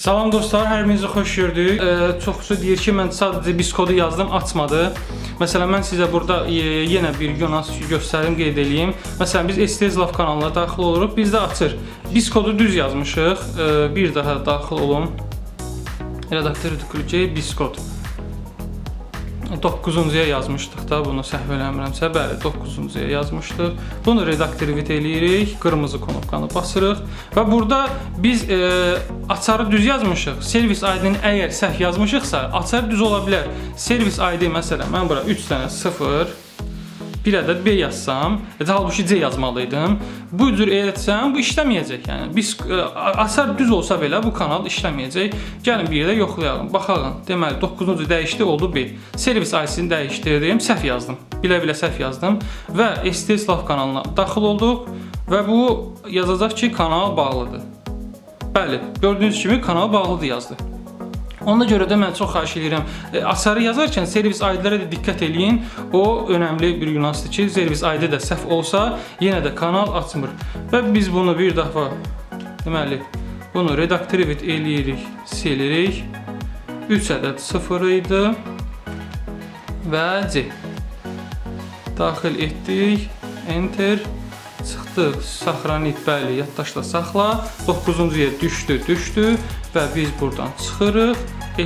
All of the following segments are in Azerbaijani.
Salam dostlar, hər birinizi xoş gördük. E, çoxsu deyir ki, mən sadəcə biz kodu yazdım, açmadı. Məsələn, mən sizə burada e, yenə bir nüans göstərim, qeyd edeyim. Məsələn, biz STSLAV kanalına daxil oluruq, bizdə açır. Biz kodu düz yazmışıq. E, bir daha daxil olum. Redaktor tıklayıcı biz kod. 9-cuya yazmışdıq da, bunu səhv eləmirəmsə, bəli, 9-cuya yazmışdıq. Bunu redaktivit eləyirik, qırmızı knopkanı basırıq və burada biz e, açarı düz yazmışıq. Servis ID-ni əgər səhv yazmışıqsa, açar düz ola bilər. Servis ID məsələn, mən bura 3 dənə 0 bir ədəd B yazsam, e, halbuki C yazmalıydım. Bu cür etsəm, bu işləməyəcək. Yəni biz ə, e, düz olsa belə bu kanal işləməyəcək. Gəlin bir də yoxlayalım. Baxalım. Deməli 9-cu dəyişdi, oldu B. Servis IP-sini dəyişdirdim, səhv yazdım. Bilə-bilə səhv yazdım və STS Love kanalına daxil olduq və bu yazacaq ki, kanal bağlıdır. Bəli, gördüyünüz kimi kanal bağlıdır yazdı. Ona görə də mən çox xahiş edirəm, e, asarı yazarkən servis ID-lərə də diqqət eləyin. O önəmli bir nüansdır ki, servis ID də səhv olsa, yenə də kanal açmır. Və biz bunu bir dəfə deməli, bunu redaktivit eləyirik, silirik. 3 ədəd 0 idi və C. Daxil etdik, enter çıxdıq, saxranit, bəli, yaddaşda saxla. 9-cuya düşdü, düşdü və biz buradan çıxırıq.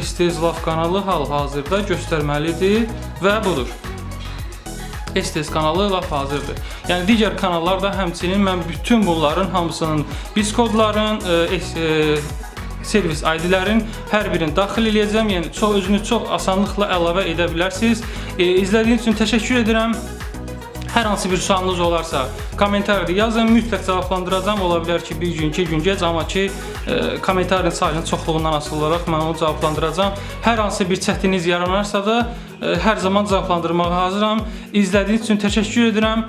STS kanalı hal-hazırda göstərməlidir və budur. STS kanalı laf hazırdır. Yəni digər kanallar da həmçinin mən bütün bunların hamısının biz kodların, e, e, servis ID-lərin hər birini daxil eləyəcəm. Yəni çox özünüz çox asanlıqla əlavə edə bilərsiniz. E, izlədiyiniz üçün təşəkkür edirəm. Hər hansı bir sualınız olarsa, kommentarda yazın, mütləq cavablandıracağam. Ola bilər ki, bir gün, iki gün gec, amma ki, e, kommentarın sayının çoxluğundan asılı olaraq mən onu cavablandıracağam. Hər hansı bir çətinlik yaranarsa da, e, hər zaman cavablandırmağa hazıram. İzlədiyiniz üçün təşəkkür edirəm.